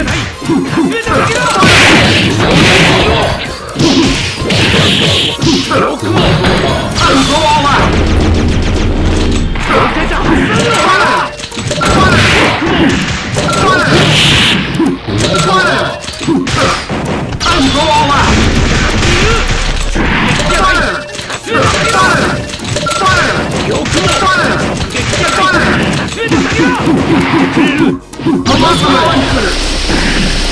ゃない集めただけだ Time to go all out! 出たはずなんだ Fire! Time to go all out! Fire! Fire! Fire! Fire! 敵じゃない集めただけだ Power inhibitor! Thank you.